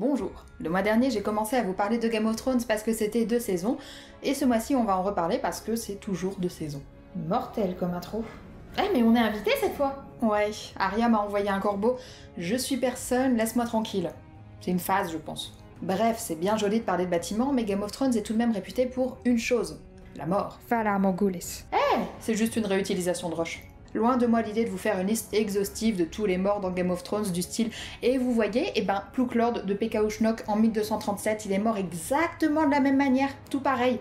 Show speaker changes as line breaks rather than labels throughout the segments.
Bonjour. Le mois dernier, j'ai commencé à vous parler de Game of Thrones parce que c'était deux saisons, et ce mois-ci, on va en reparler parce que c'est toujours deux saisons.
Mortel comme intro. Eh mais on est invité cette fois
Ouais, Arya m'a envoyé un corbeau. Je suis personne, laisse-moi tranquille. C'est une phase, je pense. Bref, c'est bien joli de parler de bâtiments, mais Game of Thrones est tout de même réputé pour une chose la mort.
Fala Morgulis.
Eh C'est juste une réutilisation de roche. Loin de moi l'idée de vous faire une liste exhaustive de tous les morts dans Game of Thrones du style et vous voyez, eh ben, Lord de Pekauchnok en 1237, il est mort exactement de la même manière, tout pareil.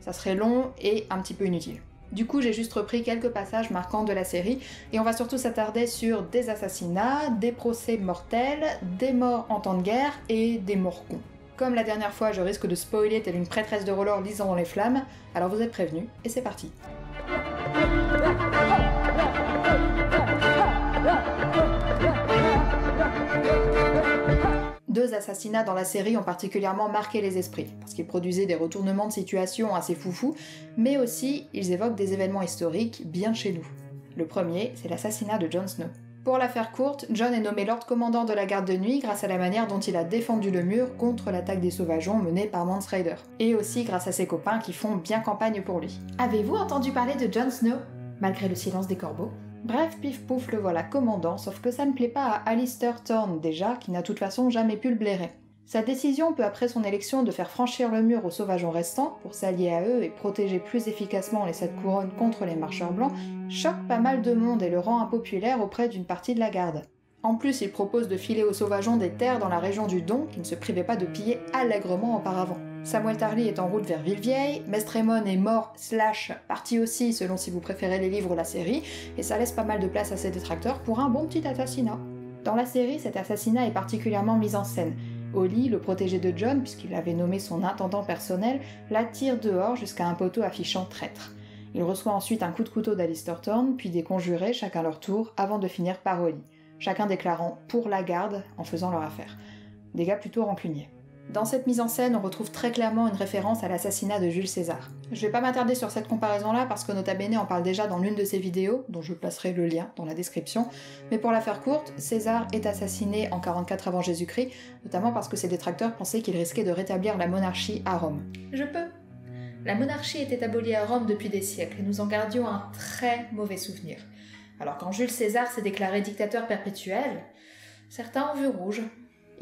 Ça serait long et un petit peu inutile. Du coup, j'ai juste repris quelques passages marquants de la série et on va surtout s'attarder sur des assassinats, des procès mortels, des morts en temps de guerre et des morts cons. Comme la dernière fois, je risque de spoiler telle une prêtresse de roller lisant dans les flammes, alors vous êtes prévenus et c'est parti. Deux assassinats dans la série ont particulièrement marqué les esprits, parce qu'ils produisaient des retournements de situation assez foufous, mais aussi ils évoquent des événements historiques bien chez nous. Le premier, c'est l'assassinat de Jon Snow. Pour la faire courte, John est nommé Lord Commandant de la garde de nuit grâce à la manière dont il a défendu le mur contre l'attaque des sauvageons menée par Mance Raider. Et aussi grâce à ses copains qui font bien campagne pour lui.
Avez-vous entendu parler de Jon Snow? Malgré le silence des corbeaux.
Bref, pif pouf, le voilà commandant, sauf que ça ne plaît pas à Alistair Thorne déjà, qui n'a de toute façon jamais pu le blairer. Sa décision, peu après son élection, de faire franchir le mur aux sauvageons restants pour s'allier à eux et protéger plus efficacement les sept couronnes contre les marcheurs blancs, choque pas mal de monde et le rend impopulaire auprès d'une partie de la garde. En plus, il propose de filer aux sauvageons des terres dans la région du Don qui ne se privait pas de piller allègrement auparavant. Samuel Tarly est en route vers Villevieille, Mestremon est mort, slash, parti aussi selon si vous préférez les livres ou la série, et ça laisse pas mal de place à ses détracteurs pour un bon petit assassinat. Dans la série, cet assassinat est particulièrement mis en scène. Oli, le protégé de John, puisqu'il avait nommé son intendant personnel, l'attire dehors jusqu'à un poteau affichant traître. Il reçoit ensuite un coup de couteau d'Alistair Thorne, puis des conjurés, chacun leur tour, avant de finir par Oli, chacun déclarant pour la garde en faisant leur affaire. Des gars plutôt rancuniers. Dans cette mise en scène, on retrouve très clairement une référence à l'assassinat de Jules César. Je vais pas m'attarder sur cette comparaison-là parce que Nota Bene en parle déjà dans l'une de ses vidéos, dont je placerai le lien dans la description, mais pour la faire courte, César est assassiné en 44 avant Jésus-Christ, notamment parce que ses détracteurs pensaient qu'il risquait de rétablir la monarchie à Rome.
Je peux. La monarchie était abolie à Rome depuis des siècles et nous en gardions un très mauvais souvenir. Alors quand Jules César s'est déclaré dictateur perpétuel, certains ont vu rouge.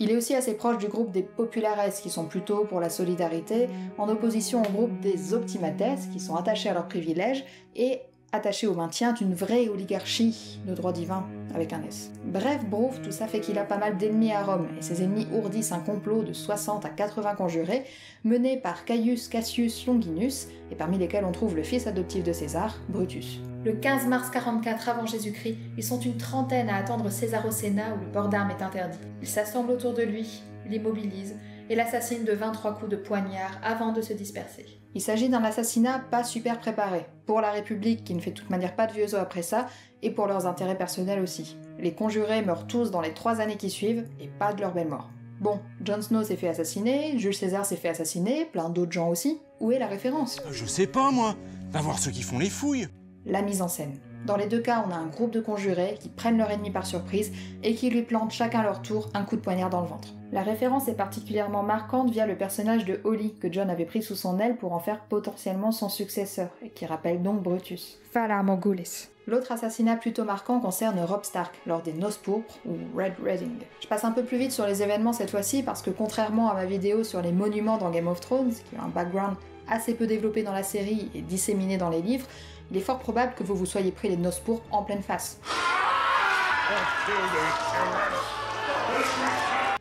Il est aussi assez proche du groupe des populares qui sont plutôt pour la solidarité, en opposition au groupe des optimates qui sont attachés à leurs privilèges et attachés au maintien d'une vraie oligarchie de droit divin avec un S. Bref, brouf, tout ça fait qu'il a pas mal d'ennemis à Rome, et ses ennemis ourdissent un complot de 60 à 80 conjurés, mené par Caius Cassius Longinus, et parmi lesquels on trouve le fils adoptif de César, Brutus.
Le 15 mars 44 avant Jésus-Christ, ils sont une trentaine à attendre César au Sénat où le port d'armes est interdit. Ils s'assemblent autour de lui, l'immobilisent et l'assassinent de 23 coups de poignard avant de se disperser.
Il s'agit d'un assassinat pas super préparé, pour la République qui ne fait de toute manière pas de vieux os après ça, et pour leurs intérêts personnels aussi. Les conjurés meurent tous dans les trois années qui suivent, et pas de leur belle mort. Bon, Jon Snow s'est fait assassiner, Jules César s'est fait assassiner, plein d'autres gens aussi. Où est la référence?
Je sais pas moi Va voir ceux qui font les fouilles
la mise en scène. Dans les deux cas, on a un groupe de conjurés qui prennent leur ennemi par surprise et qui lui plantent chacun leur tour un coup de poignard dans le ventre. La référence est particulièrement marquante via le personnage de Holly que John avait pris sous son aile pour en faire potentiellement son successeur, et qui rappelle donc Brutus.
Fala Morgulis.
L'autre assassinat plutôt marquant concerne Rob Stark lors des Noces pourpres ou Red Redding. Je passe un peu plus vite sur les événements cette fois-ci parce que contrairement à ma vidéo sur les monuments dans Game of Thrones, qui a un background assez peu développé dans la série et disséminé dans les livres, il est fort probable que vous vous soyez pris les noces pourpres en pleine face.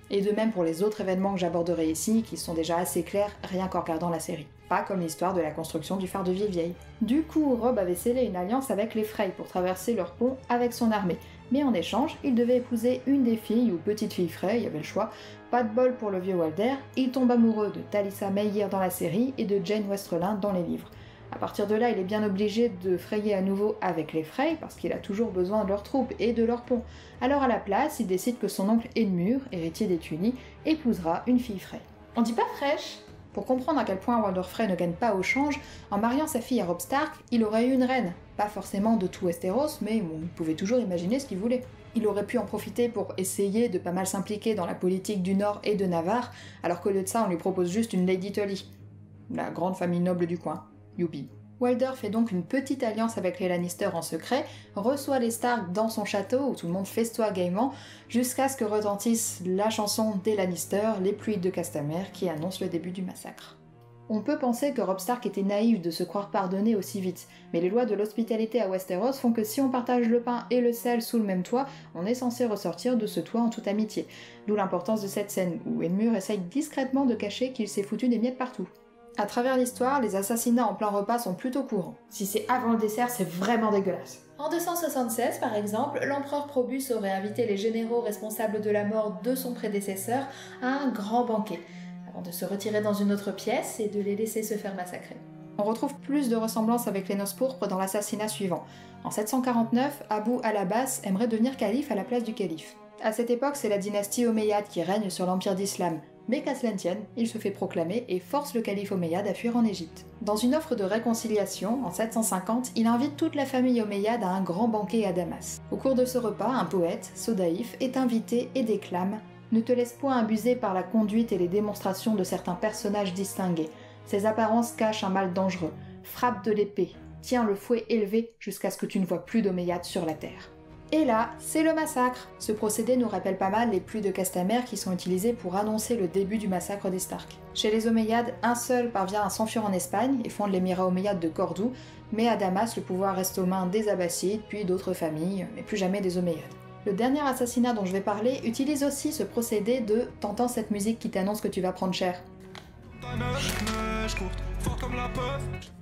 Et de même pour les autres événements que j'aborderai ici, qui sont déjà assez clairs rien qu'en regardant la série. Pas comme l'histoire de la construction du phare de Vieille. Du coup, Rob avait scellé une alliance avec les Frey pour traverser leur pont avec son armée. Mais en échange, il devait épouser une des filles ou petite fille Frey, il y avait le choix. Pas de bol pour le vieux Walder, il tombe amoureux de Talissa Meyer dans la série et de Jane Westerlund dans les livres. À partir de là, il est bien obligé de frayer à nouveau avec les Frey, parce qu'il a toujours besoin de leurs troupes et de leurs ponts. Alors à la place, il décide que son oncle Edmure, héritier des Tunis, épousera une fille Frey.
On dit pas fraîche
Pour comprendre à quel point Walder Frey ne gagne pas au change, en mariant sa fille à Rob Stark, il aurait eu une reine. Pas forcément de tout Westeros, mais on pouvait toujours imaginer ce qu'il voulait. Il aurait pu en profiter pour essayer de pas mal s'impliquer dans la politique du Nord et de Navarre, alors qu'au lieu de ça, on lui propose juste une Lady Tully, la grande famille noble du coin. Walder fait donc une petite alliance avec les Lannister en secret, reçoit les Stark dans son château où tout le monde festoie gaiement, jusqu'à ce que retentisse la chanson des Lannister, Les pluies de Castamere, qui annonce le début du massacre. On peut penser que Rob Stark était naïf de se croire pardonné aussi vite, mais les lois de l'hospitalité à Westeros font que si on partage le pain et le sel sous le même toit, on est censé ressortir de ce toit en toute amitié. D'où l'importance de cette scène, où Edmure essaye discrètement de cacher qu'il s'est foutu des miettes partout. À travers l'histoire, les assassinats en plein repas sont plutôt courants. Si c'est avant le dessert, c'est vraiment dégueulasse.
En 276, par exemple, l'empereur Probus aurait invité les généraux responsables de la mort de son prédécesseur à un grand banquet de se retirer dans une autre pièce et de les laisser se faire massacrer.
On retrouve plus de ressemblances avec les noces pourpres dans l'assassinat suivant. En 749, Abu al-Abbas aimerait devenir calife à la place du calife. À cette époque, c'est la dynastie omeyyade qui règne sur l'empire d'islam. Mais qu'à cela tienne, il se fait proclamer et force le calife omeyyade à fuir en Égypte. Dans une offre de réconciliation, en 750, il invite toute la famille omeyyade à un grand banquet à Damas. Au cours de ce repas, un poète, Sodaïf, est invité et déclame ne te laisse point abuser par la conduite et les démonstrations de certains personnages distingués. Ces apparences cachent un mal dangereux. Frappe de l'épée, tiens le fouet élevé jusqu'à ce que tu ne vois plus d'Omeyyades sur la terre. Et là, c'est le massacre. Ce procédé nous rappelle pas mal les pluies de Castamère qui sont utilisées pour annoncer le début du massacre des Stark. Chez les Omeyyades, un seul parvient à s'enfuir en Espagne et fonde l'émirat omeyyade de Cordoue, mais à Damas, le pouvoir reste aux mains des Abbassides, puis d'autres familles, mais plus jamais des Omeyyades. Le dernier assassinat dont je vais parler utilise aussi ce procédé de T'entends cette musique qui t'annonce que tu vas prendre cher.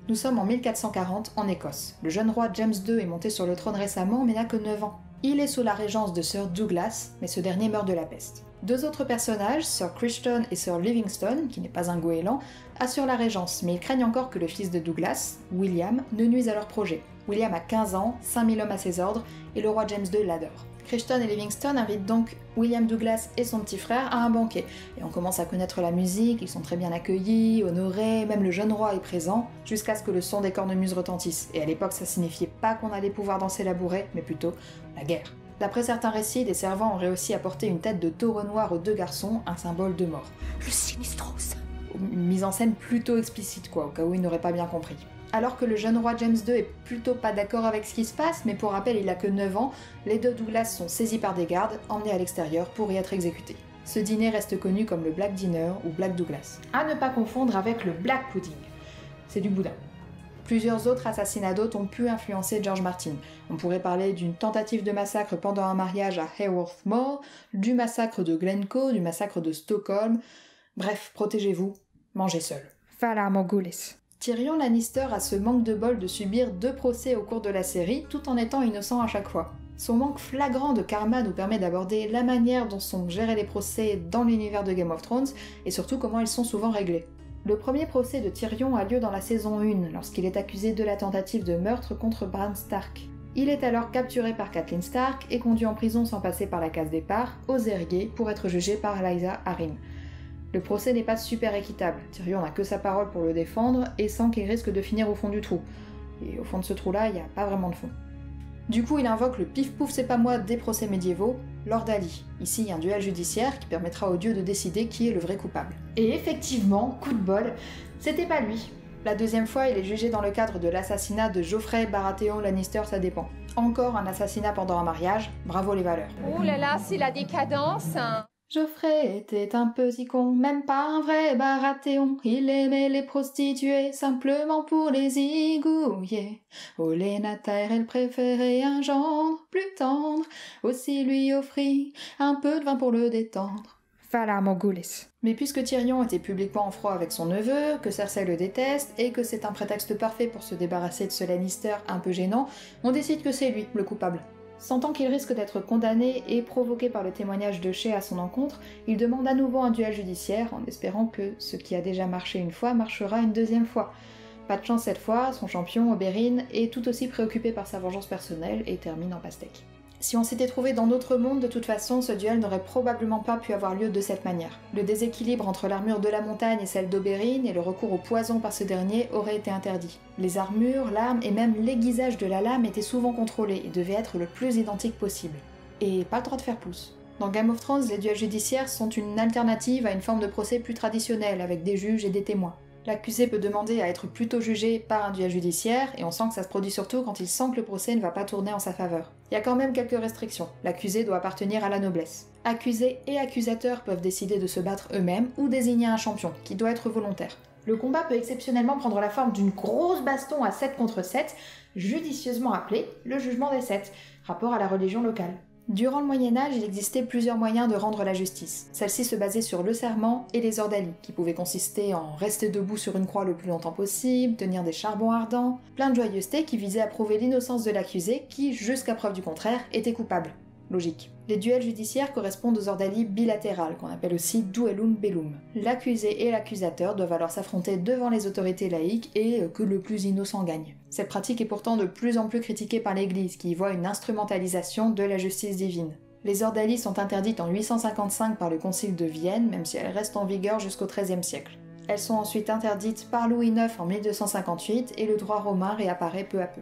Nous sommes en 1440 en Écosse. Le jeune roi James II est monté sur le trône récemment mais n'a que 9 ans. Il est sous la régence de Sir Douglas, mais ce dernier meurt de la peste. Deux autres personnages, Sir Crichton et Sir Livingstone, qui n'est pas un goéland, assurent la régence, mais ils craignent encore que le fils de Douglas, William, ne nuise à leur projet. William a 15 ans, 5000 hommes à ses ordres, et le roi James II l'adore. Crichton et Livingstone invitent donc William Douglas et son petit frère à un banquet. Et on commence à connaître la musique, ils sont très bien accueillis, honorés, même le jeune roi est présent, jusqu'à ce que le son des cornemuses retentisse. Et à l'époque, ça signifiait pas qu'on allait pouvoir danser la bourrée, mais plutôt la guerre. D'après certains récits, des servants auraient aussi apporté une tête de taureau noir aux deux garçons, un symbole de mort.
Le sinistros
Une mise en scène plutôt explicite, quoi, au cas où ils n'auraient pas bien compris alors que le jeune roi James II est plutôt pas d'accord avec ce qui se passe, mais pour rappel, il a que 9 ans, les deux Douglas sont saisis par des gardes, emmenés à l'extérieur pour y être exécutés. Ce dîner reste connu comme le Black Dinner ou Black Douglas. À ne pas confondre avec le Black Pudding. C'est du boudin. Plusieurs autres assassinats d'autres ont pu influencer George Martin. On pourrait parler d'une tentative de massacre pendant un mariage à Hayworth Moor, du massacre de Glencoe, du massacre de Stockholm. Bref, protégez-vous, mangez seul. Fala Mogulis. Tyrion Lannister a ce manque de bol de subir deux procès au cours de la série tout en étant innocent à chaque fois. Son manque flagrant de karma nous permet d'aborder la manière dont sont gérés les procès dans l'univers de Game of Thrones et surtout comment ils sont souvent réglés. Le premier procès de Tyrion a lieu dans la saison 1 lorsqu'il est accusé de la tentative de meurtre contre Bran Stark. Il est alors capturé par Kathleen Stark et conduit en prison sans passer par la case départ, aux Ergués, pour être jugé par Liza Harim. Le procès n'est pas super équitable. Tyrion n'a que sa parole pour le défendre et sent qu'il risque de finir au fond du trou. Et au fond de ce trou-là, il n'y a pas vraiment de fond. Du coup, il invoque le pif-pouf c'est pas moi des procès médiévaux, Lord Ali. Ici, un duel judiciaire qui permettra aux dieux de décider qui est le vrai coupable. Et effectivement, coup de bol, c'était pas lui. La deuxième fois, il est jugé dans le cadre de l'assassinat de Geoffrey Baratheon Lannister, ça dépend. Encore un assassinat pendant un mariage, bravo les valeurs.
Ouh là là, c'est la décadence.
Geoffrey était un petit con, même pas un vrai barathéon. Il aimait les prostituées simplement pour les igouiller. Oléna elle préférait un gendre plus tendre, aussi lui offrit un peu de vin pour le détendre. Mais puisque Tyrion était publiquement en froid avec son neveu, que Cersei le déteste, et que c'est un prétexte parfait pour se débarrasser de ce Lannister un peu gênant, on décide que c'est lui le coupable. Sentant qu'il risque d'être condamné et provoqué par le témoignage de Shea à son encontre, il demande à nouveau un duel judiciaire en espérant que ce qui a déjà marché une fois marchera une deuxième fois. Pas de chance cette fois, son champion, Oberyn, est tout aussi préoccupé par sa vengeance personnelle et termine en pastèque. Si on s'était trouvé dans d'autres mondes, de toute façon, ce duel n'aurait probablement pas pu avoir lieu de cette manière. Le déséquilibre entre l'armure de la montagne et celle d'Oberyn et le recours au poison par ce dernier aurait été interdit. Les armures, l'arme et même l'aiguisage de la lame étaient souvent contrôlés et devaient être le plus identiques possible. et pas le droit de faire pouce. Dans Game of Thrones, les duels judiciaires sont une alternative à une forme de procès plus traditionnelle, avec des juges et des témoins. L'accusé peut demander à être plutôt jugé par un duel judiciaire, et on sent que ça se produit surtout quand il sent que le procès ne va pas tourner en sa faveur. Il y a quand même quelques restrictions. L'accusé doit appartenir à la noblesse. Accusé et accusateur peuvent décider de se battre eux-mêmes ou désigner un champion, qui doit être volontaire. Le combat peut exceptionnellement prendre la forme d'une grosse baston à 7 contre 7, judicieusement appelé le jugement des 7, rapport à la religion locale. Durant le Moyen Âge, il existait plusieurs moyens de rendre la justice. Celle-ci se basait sur le serment et les ordalies, qui pouvaient consister en rester debout sur une croix le plus longtemps possible, tenir des charbons ardents, plein de joyeuseté qui visait à prouver l'innocence de l'accusé qui, jusqu'à preuve du contraire, était coupable. Logique. Les duels judiciaires correspondent aux ordalies bilatérales, qu'on appelle aussi duellum bellum. L'accusé et l'accusateur doivent alors s'affronter devant les autorités laïques et que le plus innocent gagne. Cette pratique est pourtant de plus en plus critiquée par l'Église, qui y voit une instrumentalisation de la justice divine. Les ordalies sont interdites en 855 par le Concile de Vienne, même si elles restent en vigueur jusqu'au XIIIe siècle. Elles sont ensuite interdites par Louis IX en 1258 et le droit romain réapparaît peu à peu.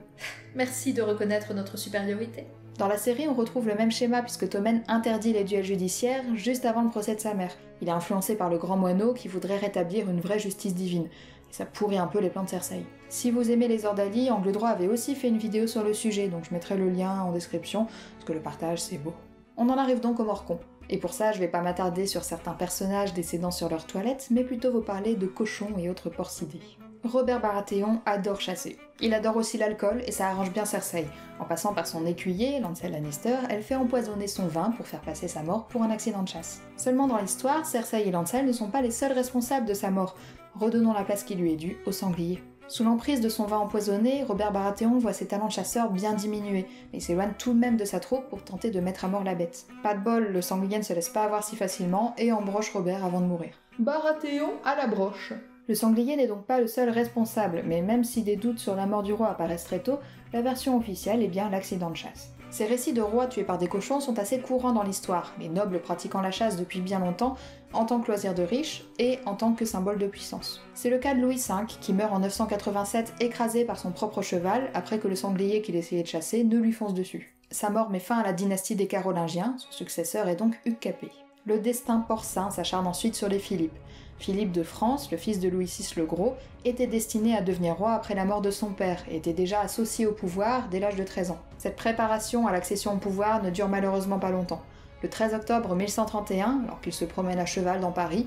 Merci de reconnaître notre supériorité.
Dans la série, on retrouve le même schéma puisque Tommen interdit les duels judiciaires juste avant le procès de sa mère. Il est influencé par le grand moineau qui voudrait rétablir une vraie justice divine. Ça pourrit un peu les plans de Cersei. Si vous aimez les Ordali, Angle Droit avait aussi fait une vidéo sur le sujet, donc je mettrai le lien en description, parce que le partage c'est beau. On en arrive donc au Morcon. Et pour ça, je vais pas m'attarder sur certains personnages décédant sur leur toilette, mais plutôt vous parler de cochons et autres porcidés. Robert Baratheon adore chasser. Il adore aussi l'alcool et ça arrange bien Cersei. En passant par son écuyer, Lancel Lannister, elle fait empoisonner son vin pour faire passer sa mort pour un accident de chasse. Seulement dans l'histoire, Cersei et Lancel ne sont pas les seuls responsables de sa mort. Redonnons la place qui lui est due au sanglier. Sous l'emprise de son vin empoisonné, Robert Baratheon voit ses talents de chasseur bien diminuer, mais s'éloigne tout de même de sa troupe pour tenter de mettre à mort la bête. Pas de bol, le sanglier ne se laisse pas avoir si facilement et embroche Robert avant de mourir. Baratheon à la broche. Le sanglier n'est donc pas le seul responsable, mais même si des doutes sur la mort du roi apparaissent très tôt, la version officielle est bien l'accident de chasse. Ces récits de rois tués par des cochons sont assez courants dans l'histoire, les nobles pratiquant la chasse depuis bien longtemps, en tant que loisir de riches et en tant que symbole de puissance. C'est le cas de Louis V, qui meurt en 987 écrasé par son propre cheval après que le sanglier qu'il essayait de chasser ne lui fonce dessus. Sa mort met fin à la dynastie des Carolingiens, son successeur est donc Hugues Capet. Le destin porcin s'acharne ensuite sur les Philippes. Philippe de France, le fils de Louis VI le Gros, était destiné à devenir roi après la mort de son père et était déjà associé au pouvoir dès l'âge de 13 ans. Cette préparation à l'accession au pouvoir ne dure malheureusement pas longtemps. Le 13 octobre 1131, alors qu'il se promène à cheval dans Paris,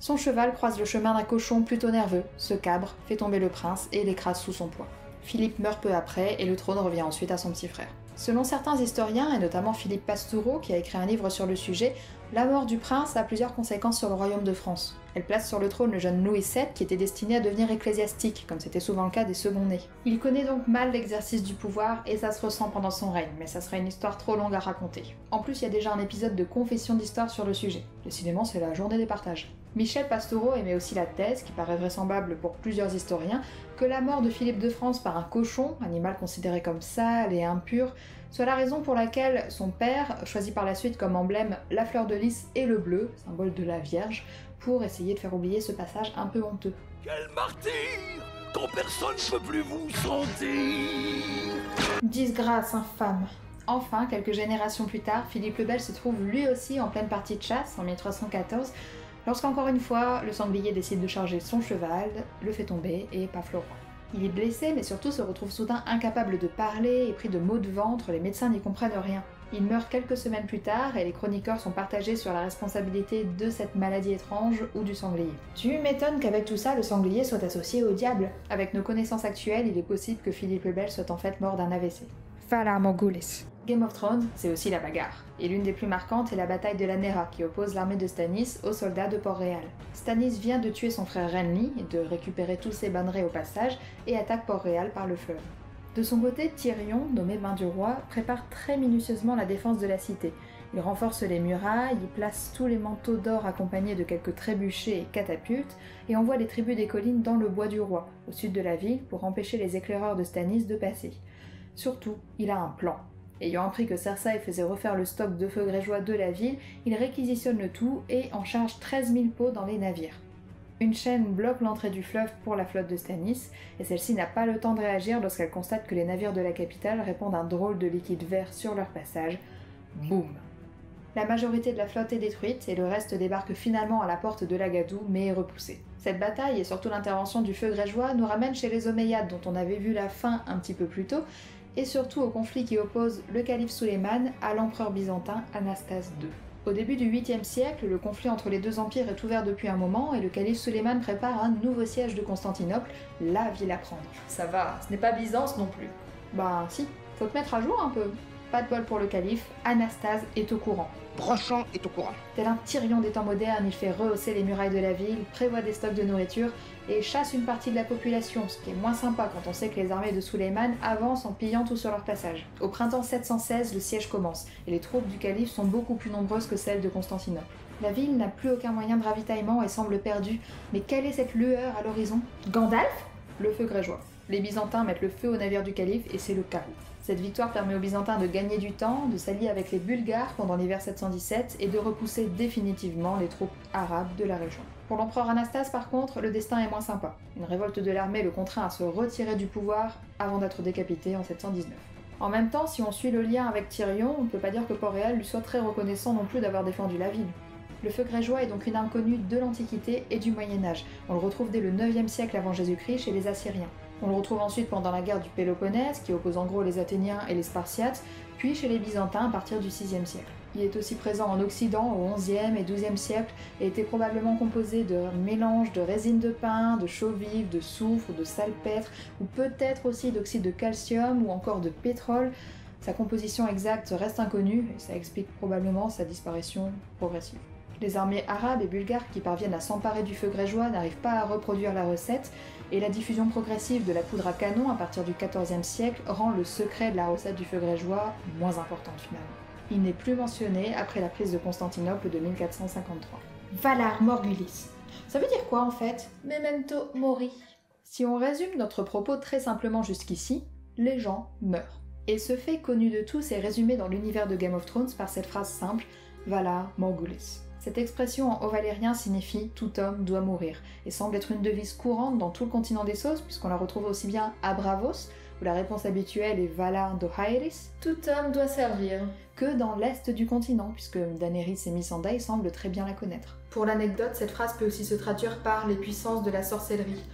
son cheval croise le chemin d'un cochon plutôt nerveux, se cabre, fait tomber le prince et l'écrase sous son poids. Philippe meurt peu après et le trône revient ensuite à son petit frère. Selon certains historiens, et notamment Philippe Pastoureau qui a écrit un livre sur le sujet, la mort du prince a plusieurs conséquences sur le royaume de France. Elle place sur le trône le jeune Louis VII qui était destiné à devenir ecclésiastique, comme c'était souvent le cas des seconds-nés. Il connaît donc mal l'exercice du pouvoir et ça se ressent pendant son règne, mais ça serait une histoire trop longue à raconter. En plus, il y a déjà un épisode de confession d'histoire sur le sujet. Décidément, c'est la journée des partages. Michel Pastoureau émet aussi la thèse, qui paraît vraisemblable pour plusieurs historiens, que la mort de Philippe de France par un cochon, animal considéré comme sale et impur, soit la raison pour laquelle son père choisit par la suite comme emblème la fleur de lys et le bleu, symbole de la Vierge, pour essayer de faire oublier ce passage un peu honteux.
Quel martyr Quand personne ne peut plus vous sentir
Disgrâce infâme Enfin, quelques générations plus tard, Philippe le Bel se trouve lui aussi en pleine partie de chasse, en 1314, lorsqu'encore une fois, le sanglier décide de charger son cheval, le fait tomber et paf le roi. Il est blessé, mais surtout se retrouve soudain incapable de parler et pris de maux de ventre, les médecins n'y comprennent rien. Il meurt quelques semaines plus tard et les chroniqueurs sont partagés sur la responsabilité de cette maladie étrange ou du sanglier. Tu m'étonnes qu'avec tout ça, le sanglier soit associé au diable. Avec nos connaissances actuelles, il est possible que Philippe le Bel soit en fait mort d'un AVC. Fala Morgulis. Game of Thrones, c'est aussi la bagarre. Et l'une des plus marquantes est la bataille de la Nera qui oppose l'armée de Stannis aux soldats de Port-Réal. Stannis vient de tuer son frère Renly de récupérer tous ses bannerets au passage et attaque Port-Réal par le fleuve. De son côté, Tyrion, nommé bain du roi, prépare très minutieusement la défense de la cité. Il renforce les murailles, il place tous les manteaux d'or accompagnés de quelques trébuchets et catapultes, et envoie les tribus des collines dans le bois du roi, au sud de la ville, pour empêcher les éclaireurs de Stannis de passer. Surtout, il a un plan. Ayant appris que Cersei faisait refaire le stock de feux grégeois de la ville, il réquisitionne le tout et en charge 13 000 pots dans les navires. Une chaîne bloque l'entrée du fleuve pour la flotte de Stannis, et celle-ci n'a pas le temps de réagir lorsqu'elle constate que les navires de la capitale répandent un drôle de liquide vert sur leur passage. Boum La majorité de la flotte est détruite et le reste débarque finalement à la porte de l'Agadou mais est repoussé. Cette bataille et surtout l'intervention du feu grégeois nous ramènent chez les Omeyyades dont on avait vu la fin un petit peu plus tôt et surtout au conflit qui oppose le calife Suleiman à l'empereur byzantin Anastase II. Au début du 8e siècle, le conflit entre les deux empires est ouvert depuis un moment et le calife Suleiman prépare un nouveau siège de Constantinople, la ville à prendre.
Ça va, ce n'est pas Byzance non plus.
Bah si, faut te mettre à jour un peu. Pas de bol pour le calife, Anastase est au courant.
Brochant est au courant.
Tel un Tyrion des temps modernes, il fait rehausser les murailles de la ville, prévoit des stocks de nourriture et chasse une partie de la population, ce qui est moins sympa quand on sait que les armées de Suleiman avancent en pillant tout sur leur passage. Au printemps 716, le siège commence et les troupes du calife sont beaucoup plus nombreuses que celles de Constantinople. La ville n'a plus aucun moyen de ravitaillement et semble perdue, mais quelle est cette lueur à l'horizon? Gandalf? Le feu grégeois. Les Byzantins mettent le feu au navire du calife et c'est le chaos. Cette victoire permet aux Byzantins de gagner du temps, de s'allier avec les Bulgares pendant l'hiver 717 et de repousser définitivement les troupes arabes de la région. Pour l'empereur Anastase, par contre, le destin est moins sympa. Une révolte de l'armée le contraint à se retirer du pouvoir avant d'être décapité en 719. En même temps, si on suit le lien avec Tyrion, on ne peut pas dire que Port-Réal lui soit très reconnaissant non plus d'avoir défendu la ville. Le feu grégeois est donc une arme connue de l'Antiquité et du Moyen Âge. On le retrouve dès le 9e siècle avant Jésus-Christ chez les Assyriens. On le retrouve ensuite pendant la guerre du Péloponnèse, qui oppose en gros les Athéniens et les Spartiates, puis chez les Byzantins à partir du VIe siècle. Il est aussi présent en Occident au XIe et XIIe siècle et était probablement composé de mélanges de résine de pin, de chaux vif, de soufre, de salpêtre, ou peut-être aussi d'oxyde de calcium ou encore de pétrole. Sa composition exacte reste inconnue et ça explique probablement sa disparition progressive. Les armées arabes et bulgares qui parviennent à s'emparer du feu grégeois n'arrivent pas à reproduire la recette, et la diffusion progressive de la poudre à canon à partir du XIVe siècle rend le secret de la recette du feu grégeois moins important finalement. Il n'est plus mentionné après la prise de Constantinople de 1453. Valar Morgulis. Ça veut dire quoi en fait?
Memento mori.
Si on résume notre propos très simplement jusqu'ici, les gens meurent. Et ce fait connu de tous est résumé dans l'univers de Game of Thrones par cette phrase simple Valar Morgulis. Cette expression en haut valérien signifie tout homme doit mourir et semble être une devise courante dans tout le continent des sauces puisqu'on la retrouve aussi bien à Bravos où la réponse habituelle est Valar Dohaeris
Tout homme doit servir.
que dans l'est du continent puisque Daenerys et Missandei semblent très bien la connaître.
Pour l'anecdote, cette phrase peut aussi se traduire par les puissances de la sorcellerie.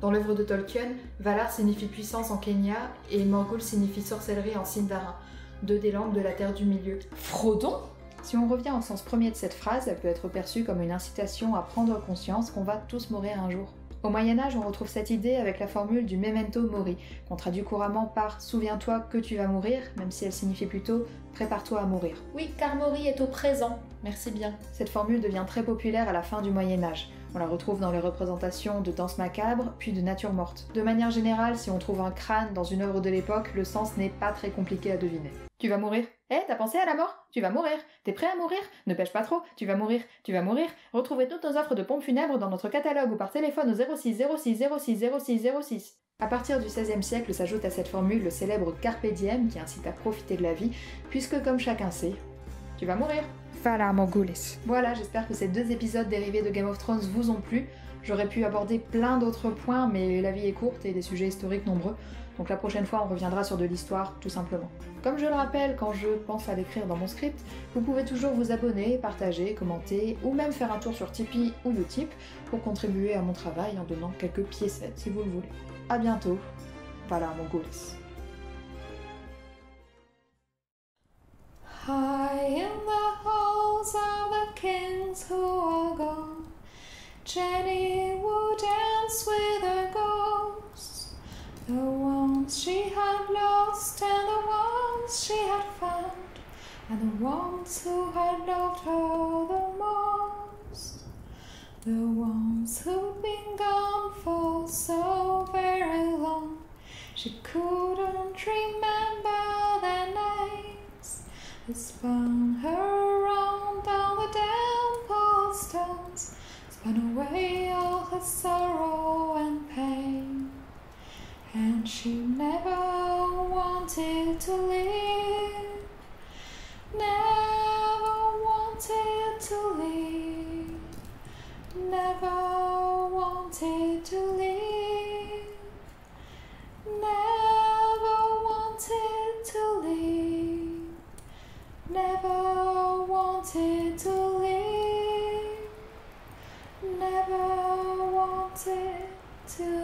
Dans l'œuvre de Tolkien, Valar signifie puissance en Kenya et Morgul signifie sorcellerie en Sindarin, deux des langues de la Terre du Milieu.
Frodon Si on revient au sens premier de cette phrase, elle peut être perçue comme une incitation à prendre conscience qu'on va tous mourir un jour. Au Moyen Âge, on retrouve cette idée avec la formule du memento mori, qu'on traduit couramment par souviens-toi que tu vas mourir, même si elle signifie plutôt prépare-toi à mourir.
Oui, car mori est au présent. Merci bien.
Cette formule devient très populaire à la fin du Moyen Âge. On la retrouve dans les représentations de danse macabre, puis de nature morte. De manière générale, si on trouve un crâne dans une œuvre de l'époque, le sens n'est pas très compliqué à deviner. Tu vas mourir? Eh, t'as pensé à la mort? Tu vas mourir T'es prêt à mourir? Ne pêche pas trop, tu vas mourir, tu vas mourir. Retrouvez toutes nos offres de pompes funèbres dans notre catalogue ou par téléphone au 06 06 06 06 06. À partir du XVIe siècle s'ajoute à cette formule le célèbre Carpe diem qui incite à profiter de la vie, puisque comme chacun sait, tu vas mourir. Voilà, j'espère que ces deux épisodes dérivés de Game of Thrones vous ont plu. J'aurais pu aborder plein d'autres points, mais la vie est courte et des sujets historiques nombreux, donc la prochaine fois on reviendra sur de l'histoire tout simplement. Comme je le rappelle quand je pense à l'écrire dans mon script, vous pouvez toujours vous abonner, partager, commenter, ou même faire un tour sur Tipeee ou Utip pour contribuer à mon travail en donnant quelques piécettes si vous le voulez. A bientôt,
her ghosts, the ones she had lost and the ones she had found, and the ones who had loved her the most, the ones who'd been gone for so very long. She couldn't remember their names. It spun her around down the damp old stones, spun away all her sorrow and pain. And she never wanted to live, never wanted to leave, never wanted to live, never wanted to leave.
Never wanted to live, never wanted to.